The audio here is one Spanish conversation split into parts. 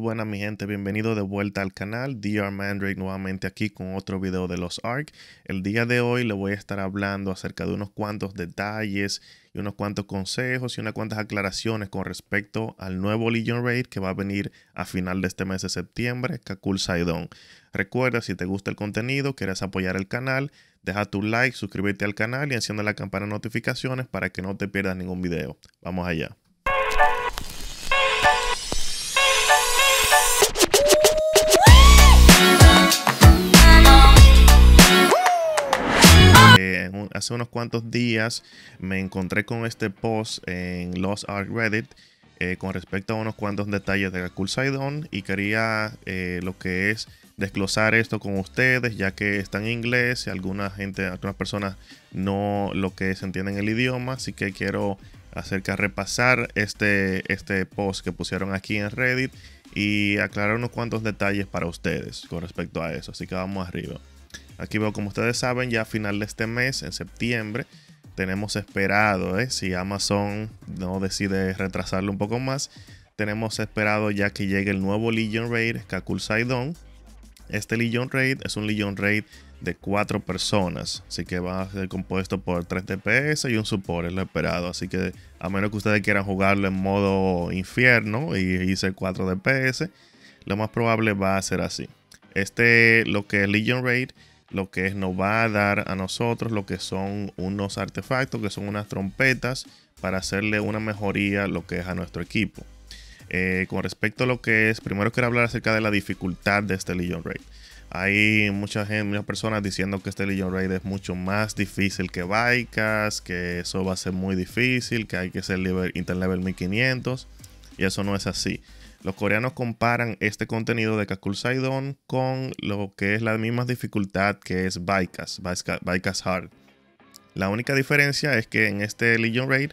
buenas mi gente, bienvenido de vuelta al canal DR Mandrake nuevamente aquí con otro video de los ARC. El día de hoy le voy a estar hablando acerca de unos cuantos detalles y unos cuantos consejos y unas cuantas aclaraciones con respecto al nuevo Legion Raid que va a venir a final de este mes de septiembre, Kakul Saidon. Recuerda, si te gusta el contenido, quieres apoyar el canal, deja tu like, suscríbete al canal y enciende la campana de notificaciones para que no te pierdas ningún video. Vamos allá. Hace unos cuantos días me encontré con este post en Lost Ark Reddit eh, con respecto a unos cuantos detalles de Cool Sidon y quería eh, lo que es desglosar esto con ustedes ya que está en inglés y alguna gente, algunas personas no lo que se entienden el idioma, así que quiero hacer que repasar este, este post que pusieron aquí en Reddit y aclarar unos cuantos detalles para ustedes con respecto a eso, así que vamos arriba. Aquí veo, como ustedes saben, ya a final de este mes, en septiembre, tenemos esperado, ¿eh? si Amazon no decide retrasarlo un poco más, tenemos esperado ya que llegue el nuevo Legion Raid, Kakul Saidon. Este Legion Raid es un Legion Raid de cuatro personas, así que va a ser compuesto por 3 DPS y un support, es lo esperado. Así que a menos que ustedes quieran jugarlo en modo infierno y hice 4 DPS, lo más probable va a ser así. Este, lo que es Legion Raid, lo que es, nos va a dar a nosotros lo que son unos artefactos, que son unas trompetas, para hacerle una mejoría lo que es a nuestro equipo. Eh, con respecto a lo que es, primero quiero hablar acerca de la dificultad de este Legion Raid. Hay mucha gente, muchas personas diciendo que este Legion Raid es mucho más difícil que Vaikas, que eso va a ser muy difícil, que hay que ser level, interlevel 1500, y eso no es así. Los coreanos comparan este contenido de Kakul Saidon con lo que es la misma dificultad que es Baikas, Baikas Hard. La única diferencia es que en este Legion Raid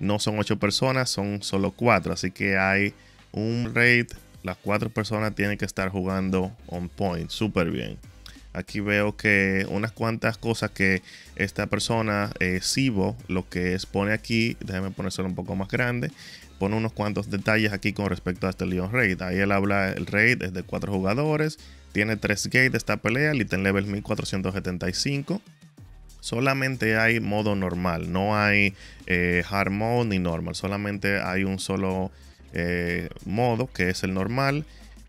no son 8 personas, son solo 4. Así que hay un raid, las 4 personas tienen que estar jugando on point, súper bien. Aquí veo que unas cuantas cosas que esta persona, eh, Sibo, lo que es pone aquí, déjame ponérselo un poco más grande, pone unos cuantos detalles aquí con respecto a este Leon Raid. Ahí él habla, el raid es de 4 jugadores, tiene 3 gates esta pelea, en level 1475. Solamente hay modo normal, no hay eh, hard mode ni normal, solamente hay un solo eh, modo que es el normal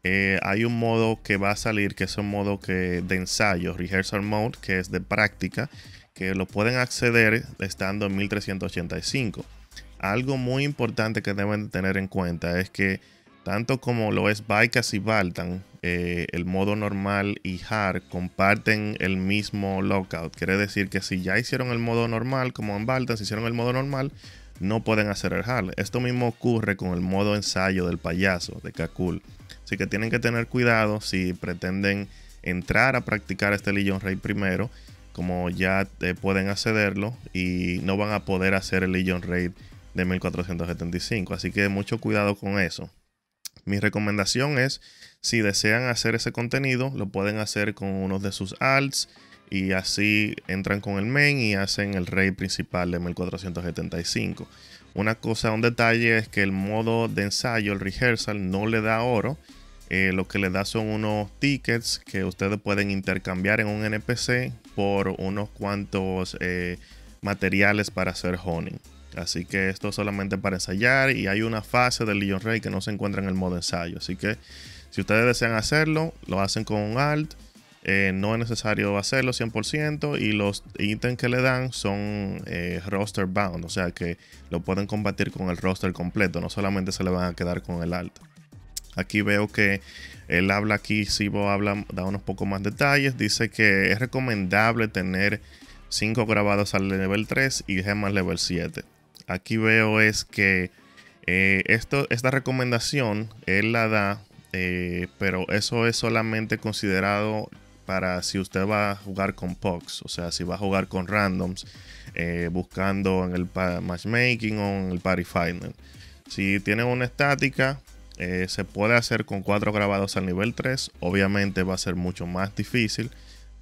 eh, hay un modo que va a salir que es un modo de ensayo, rehearsal mode, que es de práctica, que lo pueden acceder estando en 1385. Algo muy importante que deben tener en cuenta es que tanto como lo es Baikas y Baltan, eh, el modo normal y hard comparten el mismo lockout. Quiere decir que si ya hicieron el modo normal, como en Baltan, si hicieron el modo normal, no pueden hacer el hard. Esto mismo ocurre con el modo ensayo del payaso de Kakul. Así que tienen que tener cuidado si pretenden entrar a practicar este Legion Raid primero, como ya eh, pueden accederlo y no van a poder hacer el Legion Raid de 1475. Así que mucho cuidado con eso. Mi recomendación es, si desean hacer ese contenido, lo pueden hacer con uno de sus alts y así entran con el main y hacen el raid principal de 1475. Una cosa, un detalle es que el modo de ensayo, el rehearsal, no le da oro. Eh, lo que le da son unos tickets que ustedes pueden intercambiar en un NPC por unos cuantos eh, materiales para hacer honing. Así que esto es solamente para ensayar y hay una fase del Legion Rey que no se encuentra en el modo ensayo. Así que si ustedes desean hacerlo, lo hacen con un alt eh, no es necesario hacerlo 100% y los ítems que le dan son eh, roster bound, o sea que lo pueden combatir con el roster completo, no solamente se le van a quedar con el alto. Aquí veo que él habla aquí, Sibo habla, da unos pocos más detalles, dice que es recomendable tener 5 grabados al level 3 y gemas level 7. Aquí veo es que eh, esta recomendación él la da, pero eso es solamente considerado para si usted va a jugar con POX, o sea, si va a jugar con randoms, eh, buscando en el matchmaking o en el party final. Si tiene una estática, eh, se puede hacer con cuatro grabados al nivel 3. Obviamente va a ser mucho más difícil,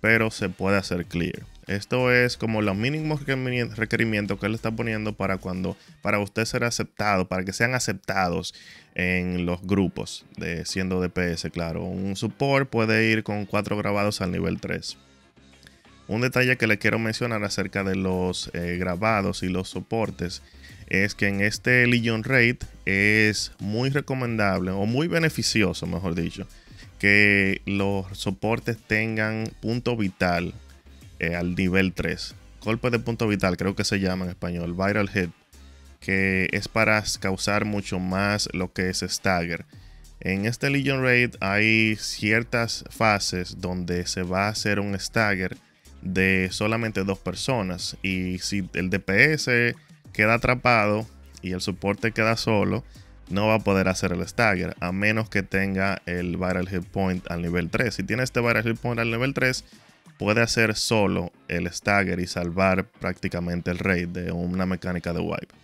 pero se puede hacer clear. Esto es como los mínimos requerimientos que él está poniendo para cuando para usted ser aceptado, para que sean aceptados en los grupos de siendo DPS, claro. Un support puede ir con cuatro grabados al nivel 3. Un detalle que le quiero mencionar acerca de los eh, grabados y los soportes es que en este Legion Raid es muy recomendable o muy beneficioso, mejor dicho, que los soportes tengan punto vital eh, al nivel 3. Golpe de punto vital, creo que se llama en español, viral hit, que es para causar mucho más lo que es stagger. En este Legion Raid hay ciertas fases donde se va a hacer un stagger de solamente dos personas. Y si el DPS queda atrapado y el soporte queda solo, no va a poder hacer el stagger a menos que tenga el viral hit point al nivel 3. Si tiene este viral hit point al nivel 3, puede hacer solo el stagger y salvar prácticamente el raid de una mecánica de wipe.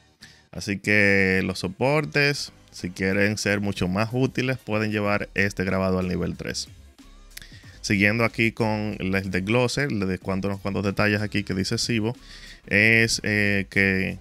Así que los soportes, si quieren ser mucho más útiles, pueden llevar este grabado al nivel 3. Siguiendo aquí con el desglose, de cuantos, cuantos detalles aquí que dice Sibo, es eh, que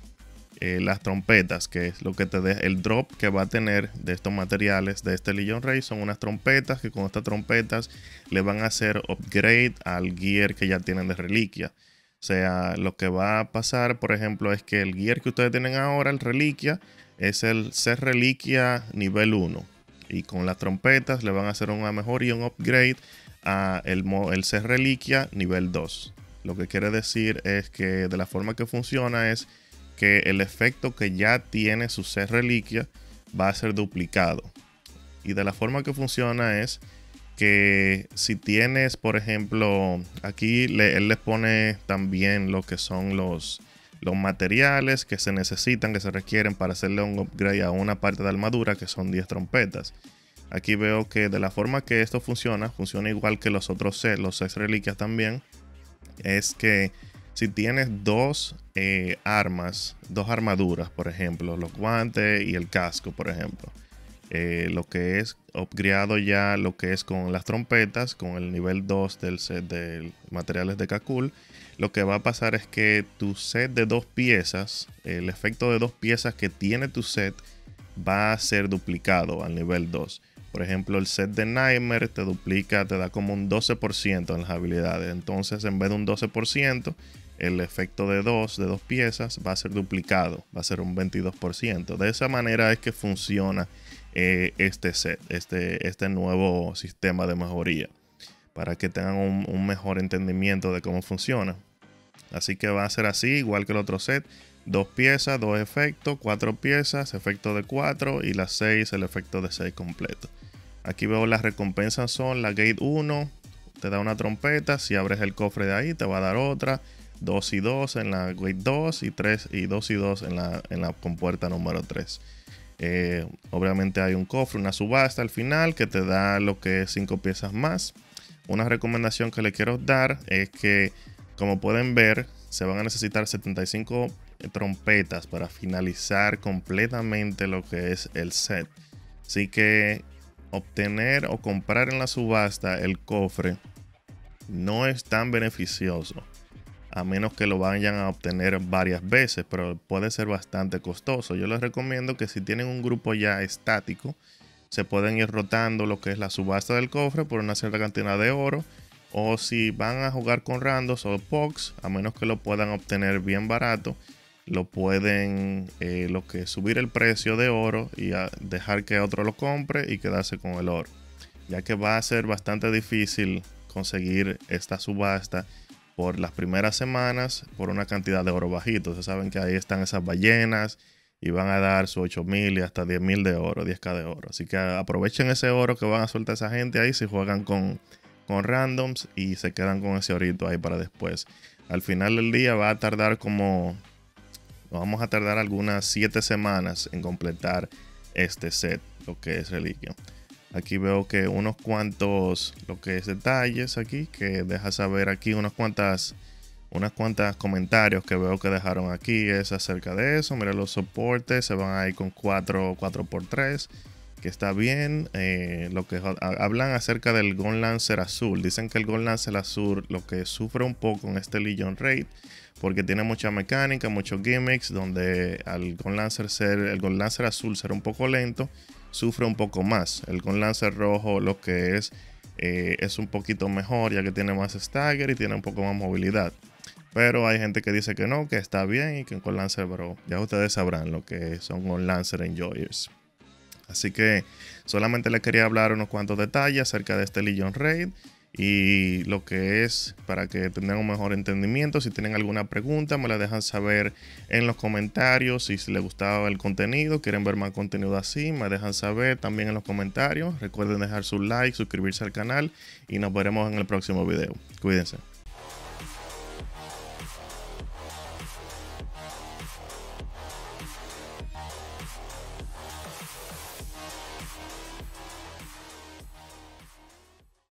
eh, las trompetas, que es lo que te deja el drop que va a tener de estos materiales de este Legion Ray, son unas trompetas que con estas trompetas le van a hacer upgrade al gear que ya tienen de reliquia. O sea, lo que va a pasar, por ejemplo, es que el gear que ustedes tienen ahora, el reliquia, es el ser reliquia nivel 1. Y con las trompetas le van a hacer una mejor y un upgrade a el, el ser reliquia nivel 2. Lo que quiere decir es que de la forma que funciona es que el efecto que ya tiene su ser reliquia va a ser duplicado. Y de la forma que funciona es que si tienes, por ejemplo, aquí él les pone también lo que son los, los materiales que se necesitan, que se requieren para hacerle un upgrade a una parte de armadura, que son 10 trompetas. Aquí veo que de la forma que esto funciona, funciona igual que los otros sets, los 6 reliquias también, es que si tienes dos eh, armas, dos armaduras, por ejemplo, los guantes y el casco, por ejemplo, eh, lo que es upgradeado ya, lo que es con las trompetas, con el nivel 2 del set de materiales de Kakul, lo que va a pasar es que tu set de dos piezas, el efecto de dos piezas que tiene tu set, va a ser duplicado al nivel 2. Por ejemplo, el set de Nightmare te duplica, te da como un 12% en las habilidades. Entonces, en vez de un 12%, el efecto de dos, de dos piezas, va a ser duplicado, va a ser un 22%. De esa manera es que funciona eh, este set, este, este nuevo sistema de mejoría, para que tengan un, mejor entendimiento de cómo funciona. Así que va a ser así, igual que el otro set dos piezas, dos efectos, cuatro piezas, efecto de cuatro y las seis, el efecto de seis completo. Aquí veo las recompensas son la gate 1, te da una trompeta, si abres el cofre de ahí te va a dar otra, 2 y 2 en la gate 2 y 3 y 2 y 2 en la, en la compuerta número 3. Eh, obviamente hay un cofre, una subasta al final que te da lo que es 5 piezas más. Una recomendación que le quiero dar es que como pueden ver se van a necesitar 75 trompetas para finalizar completamente lo que es el set. Así que obtener o comprar en la subasta el cofre no es tan beneficioso. A menos que lo vayan a obtener varias veces, pero puede ser bastante costoso. Yo les recomiendo que si tienen un grupo ya estático, se pueden ir rotando lo que es la subasta del cofre por una cierta cantidad de oro. O si van a jugar con randos o POX, a menos que lo puedan obtener bien barato, lo pueden eh, lo que subir el precio de oro y dejar que otro lo compre y quedarse con el oro ya que va a ser bastante difícil conseguir esta subasta por las primeras semanas por una cantidad de oro bajito. Ustedes saben que ahí están esas ballenas y van a dar su 8000 y hasta 10000 de oro, 10k de oro. Así que aprovechen ese oro que van a soltar esa gente ahí si juegan con, con randoms y se quedan con ese orito ahí para después. Al final del día va a tardar como vamos a tardar algunas 7 semanas en completar este set, lo que es reliquia. Aquí veo que unos cuantos, lo que es detalles aquí, que deja saber aquí unas cuantas, unas cuantas comentarios que veo que dejaron aquí es acerca de eso. Mira los soportes, se van ahí con 4, 4x3. que está bien. Eh, lo que hablan acerca del Gun Lancer azul. Dicen que el Gun Lancer azul lo que sufre un poco en este Legion Raid. Porque tiene mucha mecánica, muchos gimmicks. Donde al Gun Lancer ser, el Gun Lancer azul ser un poco lento, sufre un poco más. El Gun Lancer rojo lo que es eh, es un poquito mejor ya que tiene más stagger y tiene un poco más movilidad. Pero hay gente que dice que no, que está bien y que con Lancer, pero ya ustedes sabrán lo que son con Lancer Enjoyers. Así que solamente les quería hablar unos cuantos detalles acerca de este Legion Raid y lo que es para que tengan un mejor entendimiento. Si tienen alguna pregunta, me la dejan saber en los comentarios. Si les gustaba el contenido, quieren ver más contenido así, me dejan saber también en los comentarios. Recuerden dejar su like, suscribirse al canal y nos veremos en el próximo video. Cuídense.